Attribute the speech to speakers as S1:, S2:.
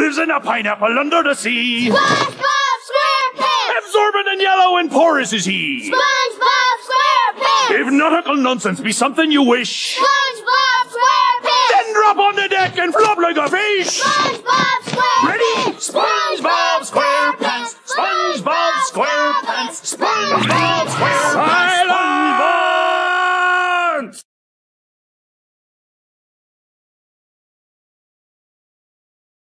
S1: lives in a pineapple under the sea?
S2: SpongeBob SquarePants!
S1: Absorbent and yellow and porous is he!
S2: SpongeBob SquarePants!
S1: If nautical nonsense be something you wish...
S2: SpongeBob SquarePants!
S1: Then drop on the deck and flop like a fish!
S2: SpongeBob SquarePants!
S1: Ready? SpongeBob SquarePants! SpongeBob SquarePants! SpongeBob SquarePants!